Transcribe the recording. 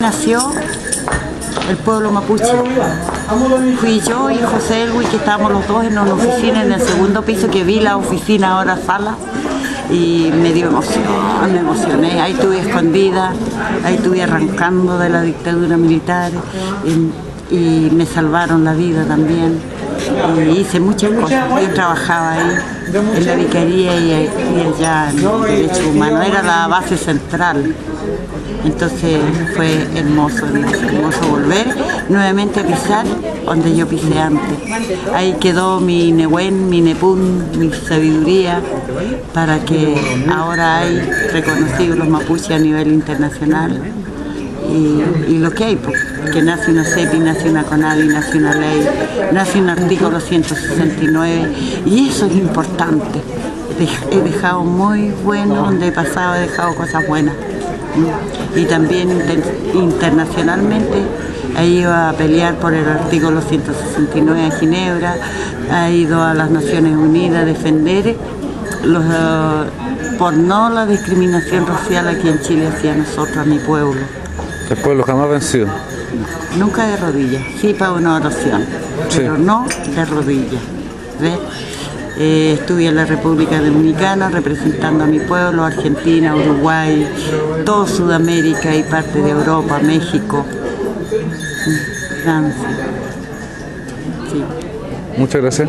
Nació el pueblo mapuche. Fui yo y José Elwi que estábamos los dos en una oficina en el segundo piso que vi la oficina ahora sala y me dio emoción, me emocioné. Ahí estuve escondida, ahí estuve arrancando de la dictadura militar y, y me salvaron la vida también. Y hice muchas cosas. Yo trabajaba ahí en la vicaría y, y allá en Derechos Humanos. Era la base central. Entonces fue hermoso, hermoso, volver nuevamente a pisar donde yo pisé antes. Ahí quedó mi Nehuen, mi Nepun, mi sabiduría, para que ahora hay reconocidos los mapuches a nivel internacional. Y, lo que hay, pues, que nace una CEPI, nace una CONADI, nace una ley, nace un artículo 169, y eso es importante. He dejado muy bueno, donde he pasado he dejado cosas buenas y también internacionalmente ha ido a pelear por el artículo 169 de Ginebra, ha ido a las Naciones Unidas a defender uh, por no la discriminación racial aquí en Chile hacia nosotros, a mi pueblo. ¿El pueblo jamás vencido? Nunca de rodillas, sí para una oración, pero no de rodillas. ¿ves? Eh, estuve en la República Dominicana representando a mi pueblo, Argentina, Uruguay, todo Sudamérica y parte de Europa, México, Francia. Sí. Muchas gracias.